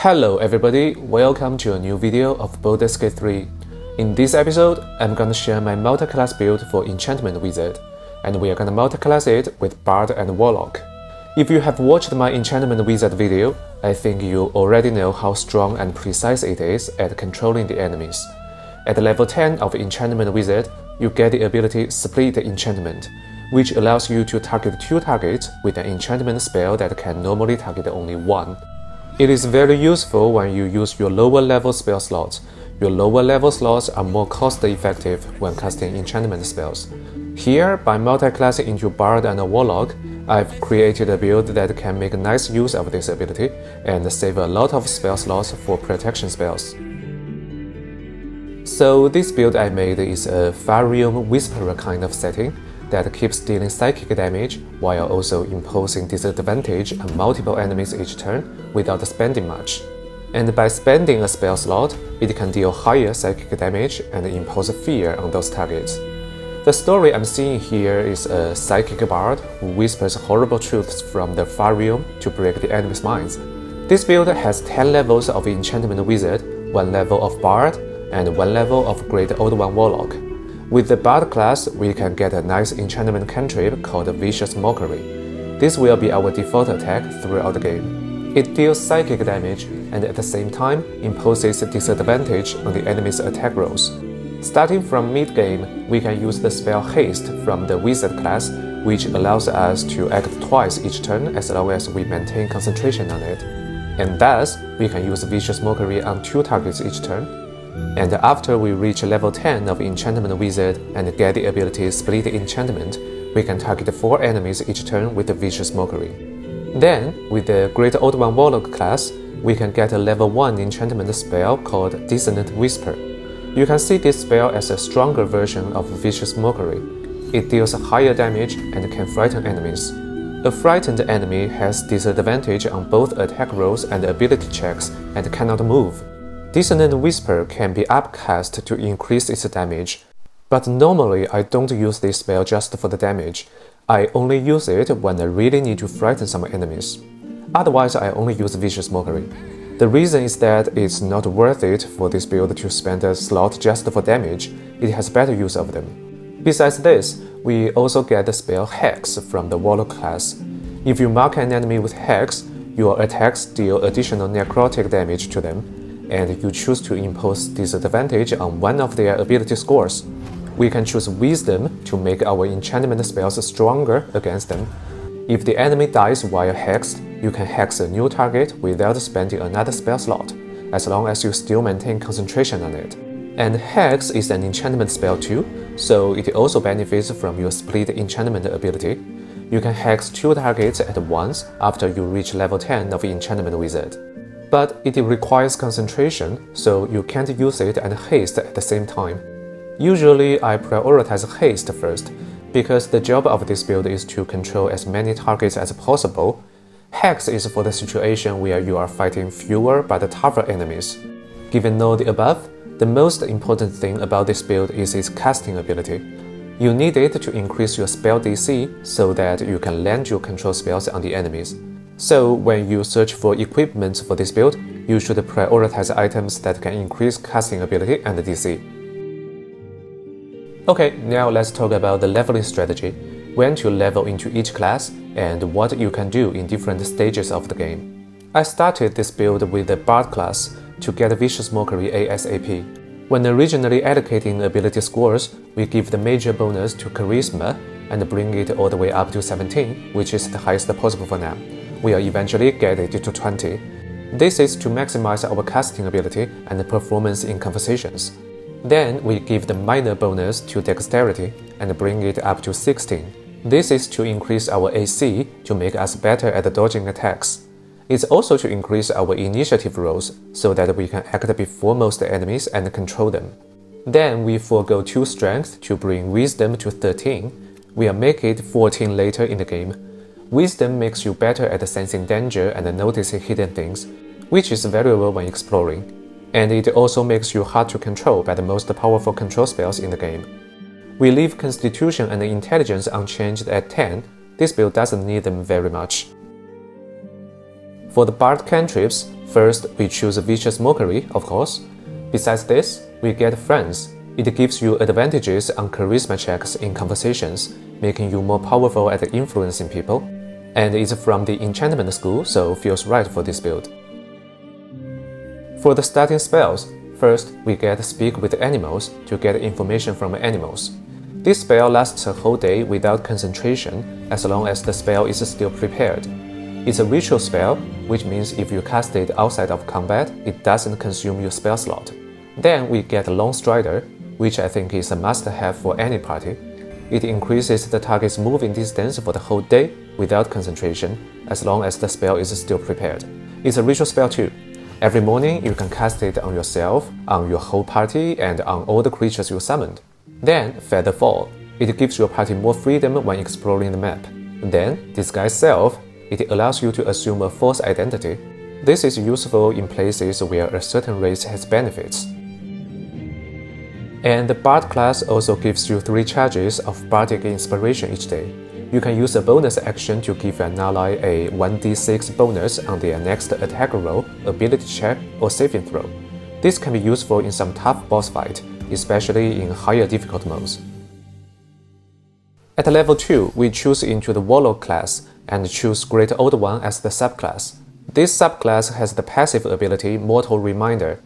Hello everybody, welcome to a new video of Baldur's Gate 3. In this episode, I'm gonna share my multi-class build for Enchantment Wizard, and we are gonna multi-class it with Bard and Warlock. If you have watched my Enchantment Wizard video, I think you already know how strong and precise it is at controlling the enemies. At level 10 of Enchantment Wizard, you get the ability Split Enchantment, which allows you to target two targets with an enchantment spell that can normally target only one. It is very useful when you use your lower level spell slots. Your lower level slots are more cost effective when casting enchantment spells. Here, by multi-classing into Bard and Warlock, I've created a build that can make nice use of this ability and save a lot of spell slots for protection spells. So this build I made is a Far Realm Whisperer kind of setting, that keeps dealing psychic damage while also imposing disadvantage on multiple enemies each turn without spending much. And by spending a spell slot, it can deal higher psychic damage and impose fear on those targets. The story I'm seeing here is a psychic bard who whispers horrible truths from the far realm to break the enemy's minds. This build has 10 levels of Enchantment Wizard, 1 level of Bard, and 1 level of Great Old One Warlock. With the Bard class, we can get a nice enchantment cantrip called Vicious Mockery. This will be our default attack throughout the game. It deals psychic damage and at the same time imposes a disadvantage on the enemy's attack rolls. Starting from mid-game, we can use the spell Haste from the Wizard class, which allows us to act twice each turn as long as we maintain concentration on it. And thus, we can use Vicious Mockery on two targets each turn, and after we reach level 10 of Enchantment Wizard and get the ability Split Enchantment, we can target 4 enemies each turn with Vicious Mockery. Then, with the Great Old One Warlock class, we can get a level 1 enchantment spell called Dissonant Whisper. You can see this spell as a stronger version of Vicious Mockery. It deals higher damage and can frighten enemies. A frightened enemy has disadvantage on both attack rolls and ability checks and cannot move. Dissonant Whisper can be upcast to increase its damage, but normally I don't use this spell just for the damage. I only use it when I really need to frighten some enemies. Otherwise, I only use Vicious Mockery. The reason is that it's not worth it for this build to spend a slot just for damage, it has better use of them. Besides this, we also get the spell Hex from the Warlock class. If you mark an enemy with Hex, your attacks deal additional necrotic damage to them, and you choose to impose disadvantage on one of their ability scores. We can choose Wisdom to make our enchantment spells stronger against them. If the enemy dies while hexed, you can hex a new target without spending another spell slot, as long as you still maintain concentration on it. And Hex is an enchantment spell too, so it also benefits from your split enchantment ability. You can hex two targets at once after you reach level 10 of Enchantment Wizard but it requires concentration, so you can't use it and haste at the same time. Usually, I prioritize haste first, because the job of this build is to control as many targets as possible. Hex is for the situation where you are fighting fewer but tougher enemies. Given all the above, the most important thing about this build is its casting ability. You need it to increase your spell DC so that you can land your control spells on the enemies. So when you search for equipment for this build, you should prioritize items that can increase casting ability and DC. Okay, now let's talk about the leveling strategy, when to level into each class, and what you can do in different stages of the game. I started this build with the Bard class to get Vicious Mockery ASAP. When originally allocating ability scores, we give the major bonus to Charisma and bring it all the way up to 17, which is the highest possible for now will eventually get it to 20. This is to maximize our casting ability and performance in conversations. Then we give the minor bonus to dexterity and bring it up to 16. This is to increase our AC to make us better at dodging attacks. It's also to increase our initiative rolls so that we can act before most enemies and control them. Then we forego 2 strength to bring wisdom to 13. We'll make it 14 later in the game Wisdom makes you better at sensing danger and noticing hidden things, which is valuable when exploring. And it also makes you hard to control by the most powerful control spells in the game. We leave Constitution and Intelligence unchanged at 10, this build doesn't need them very much. For the Bard cantrips, first we choose Vicious Mockery, of course. Besides this, we get Friends. It gives you advantages on charisma checks in conversations, making you more powerful at influencing people. And it's from the enchantment school, so feels right for this build. For the starting spells, first we get Speak with Animals to get information from animals. This spell lasts a whole day without concentration as long as the spell is still prepared. It's a ritual spell, which means if you cast it outside of combat, it doesn't consume your spell slot. Then we get Longstrider, which I think is a must-have for any party. It increases the target's moving distance for the whole day without concentration, as long as the spell is still prepared. It's a ritual spell too. Every morning you can cast it on yourself, on your whole party, and on all the creatures you summoned. Then, Feather Fall. It gives your party more freedom when exploring the map. Then, Disguise Self. It allows you to assume a false identity. This is useful in places where a certain race has benefits. And the Bard class also gives you 3 charges of Bardic Inspiration each day. You can use a bonus action to give an ally a 1d6 bonus on their next attack roll, ability check, or saving throw. This can be useful in some tough boss fight, especially in higher difficult modes. At level 2, we choose into the Warlock class and choose Great Old One as the subclass. This subclass has the passive ability Mortal Reminder.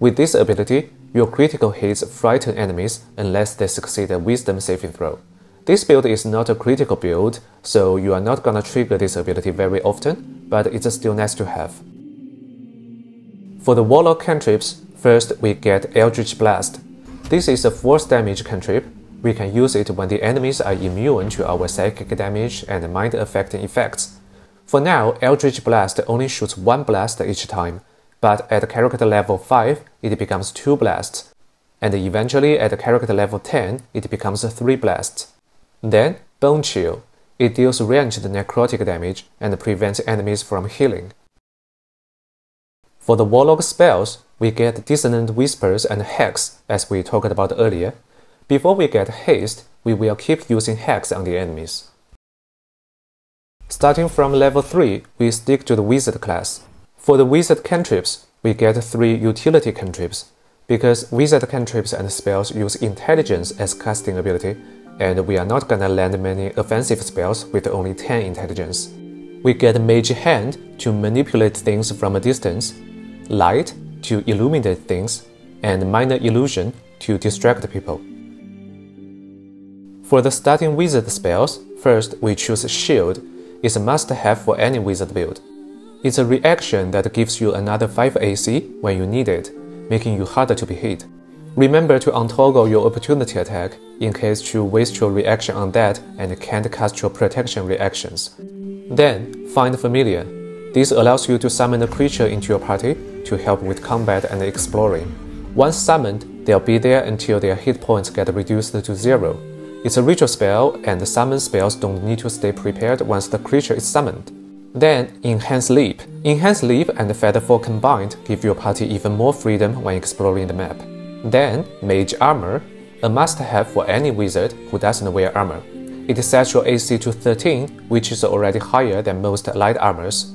With this ability, your critical hits frighten enemies unless they succeed a Wisdom saving throw. This build is not a critical build, so you are not gonna trigger this ability very often, but it's still nice to have. For the Warlock cantrips, first we get Eldritch Blast. This is a force damage cantrip. We can use it when the enemies are immune to our psychic damage and mind affecting effects. For now, Eldritch Blast only shoots one blast each time, but at character level 5, it becomes 2 blasts, and eventually at character level 10, it becomes 3 blasts. Then, Bone Chill. It deals ranged necrotic damage and prevents enemies from healing. For the Warlock spells, we get Dissonant Whispers and Hex, as we talked about earlier. Before we get Haste, we will keep using Hex on the enemies. Starting from level 3, we stick to the Wizard class. For the Wizard cantrips, we get 3 utility cantrips, because Wizard cantrips and spells use Intelligence as casting ability, and we are not gonna land many offensive spells with only 10 intelligence. We get Mage Hand to manipulate things from a distance, Light to illuminate things, and Minor Illusion to distract people. For the starting wizard spells, first we choose Shield. It's a must-have for any wizard build. It's a reaction that gives you another 5 AC when you need it, making you harder to be hit. Remember to untoggle your opportunity attack in case you waste your reaction on that and can't cast your protection reactions. Then, find familiar. This allows you to summon a creature into your party to help with combat and exploring. Once summoned, they'll be there until their hit points get reduced to zero. It's a ritual spell, and summon spells don't need to stay prepared once the creature is summoned. Then, Enhance Leap. Enhance Leap and Featherfall combined give your party even more freedom when exploring the map. Then, Mage Armor, a must-have for any wizard who doesn't wear armor. It sets your AC to 13, which is already higher than most light armors.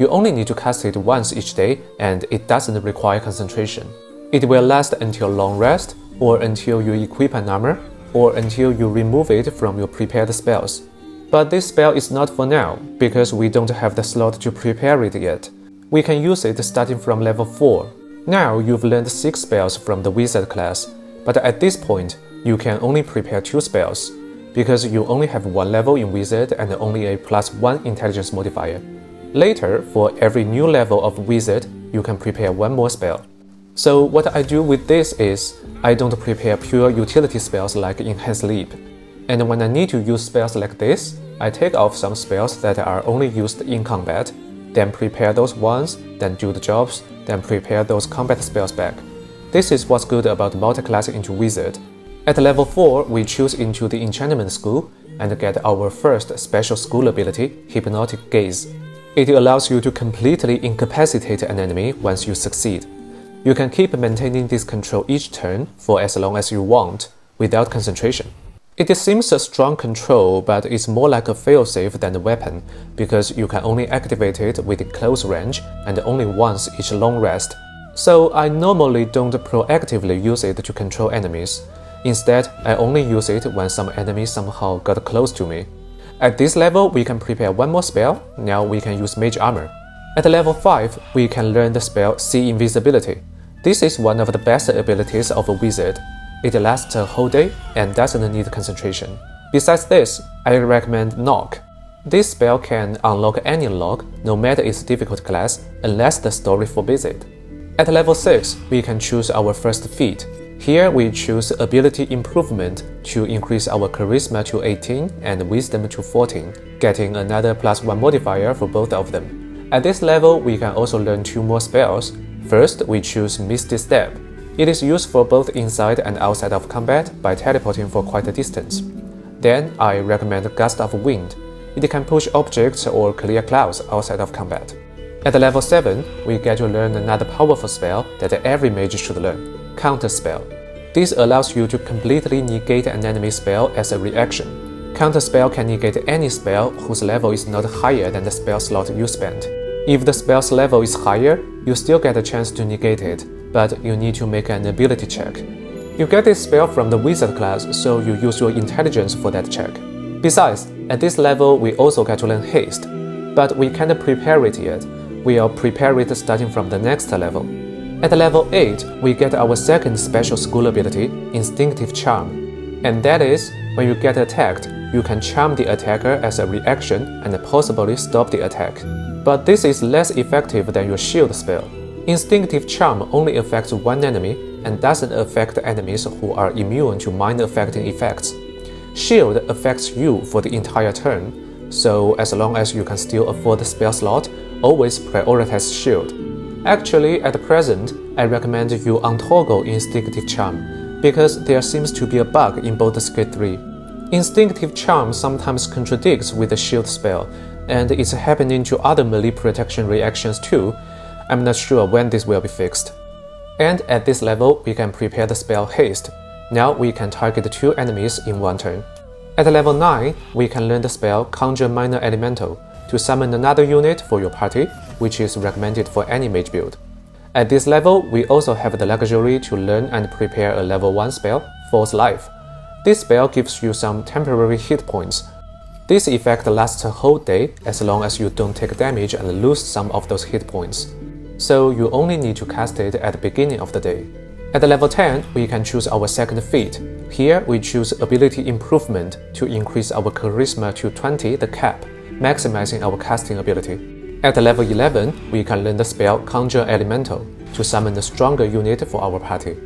You only need to cast it once each day, and it doesn't require concentration. It will last until long rest, or until you equip an armor, or until you remove it from your prepared spells. But this spell is not for now, because we don't have the slot to prepare it yet. We can use it starting from level 4, now you've learned 6 spells from the wizard class, but at this point, you can only prepare 2 spells, because you only have 1 level in wizard and only a plus 1 intelligence modifier. Later, for every new level of wizard, you can prepare 1 more spell. So what I do with this is, I don't prepare pure utility spells like Enhance Leap. And when I need to use spells like this, I take off some spells that are only used in combat, then prepare those ones, then do the jobs, then prepare those combat spells back. This is what's good about multi-class into Wizard. At level 4, we choose into the Enchantment School and get our first special school ability, Hypnotic Gaze. It allows you to completely incapacitate an enemy once you succeed. You can keep maintaining this control each turn for as long as you want, without concentration. It seems a strong control, but it's more like a failsafe than a weapon, because you can only activate it with close range and only once each long rest. So I normally don't proactively use it to control enemies. Instead, I only use it when some enemy somehow got close to me. At this level, we can prepare one more spell, now we can use Mage Armor. At level 5, we can learn the spell See Invisibility. This is one of the best abilities of a wizard, it lasts a whole day and doesn't need concentration. Besides this, I recommend Knock. This spell can unlock any lock, no matter its difficult class, unless the story forbids it. At level 6, we can choose our first feat. Here we choose Ability Improvement to increase our Charisma to 18 and Wisdom to 14, getting another plus 1 modifier for both of them. At this level, we can also learn two more spells. First, we choose Misty Step. It is useful both inside and outside of combat by teleporting for quite a distance. Then I recommend Gust of Wind. It can push objects or clear clouds outside of combat. At level 7, we get to learn another powerful spell that every mage should learn, Counter Spell. This allows you to completely negate an enemy spell as a reaction. Counter Spell can negate any spell whose level is not higher than the spell slot you spent. If the spell's level is higher, you still get a chance to negate it, but you need to make an ability check. You get this spell from the wizard class, so you use your intelligence for that check. Besides, at this level we also get to learn haste, but we can't prepare it yet. We'll prepare it starting from the next level. At level 8, we get our second special school ability, Instinctive Charm. And that is, when you get attacked, you can charm the attacker as a reaction and possibly stop the attack. But this is less effective than your shield spell. Instinctive Charm only affects one enemy and doesn't affect enemies who are immune to mind affecting effects. Shield affects you for the entire turn, so as long as you can still afford the spell slot, always prioritize Shield. Actually, at present, I recommend you untoggle Instinctive Charm, because there seems to be a bug in both skill 3. Instinctive Charm sometimes contradicts with the Shield spell, and it's happening to other melee protection reactions too, I'm not sure when this will be fixed. And at this level, we can prepare the spell Haste. Now we can target two enemies in one turn. At level 9, we can learn the spell Conjure Minor Elemental to summon another unit for your party, which is recommended for any mage build. At this level, we also have the luxury to learn and prepare a level 1 spell, False Life. This spell gives you some temporary hit points. This effect lasts a whole day as long as you don't take damage and lose some of those hit points so you only need to cast it at the beginning of the day. At level 10, we can choose our second feat. Here, we choose Ability Improvement to increase our Charisma to 20, the cap, maximizing our casting ability. At level 11, we can learn the spell Conjure Elemental to summon a stronger unit for our party.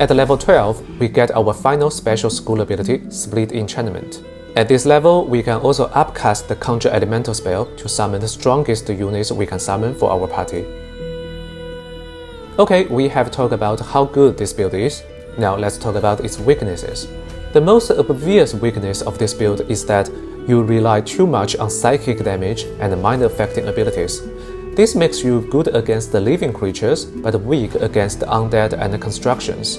At level 12, we get our final special school ability, Split Enchantment. At this level, we can also upcast the Conjure Elemental spell to summon the strongest units we can summon for our party. Okay, we have talked about how good this build is. Now let's talk about its weaknesses. The most obvious weakness of this build is that you rely too much on psychic damage and mind affecting abilities. This makes you good against the living creatures, but weak against the undead and constructions.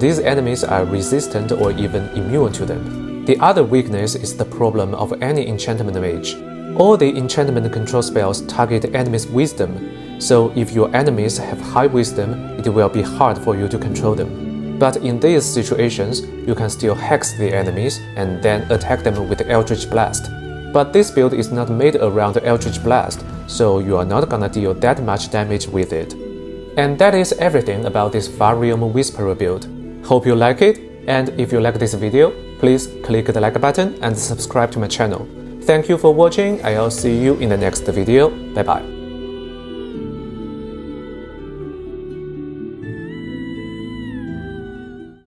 These enemies are resistant or even immune to them. The other weakness is the problem of any enchantment mage. All the enchantment control spells target enemies' wisdom, so if your enemies have high wisdom, it will be hard for you to control them. But in these situations, you can still hex the enemies and then attack them with Eldritch Blast. But this build is not made around Eldritch Blast, so you are not gonna deal that much damage with it. And that is everything about this Far Realm Whisperer build. Hope you like it, and if you like this video, please click the like button and subscribe to my channel. Thank you for watching, I'll see you in the next video. Bye bye.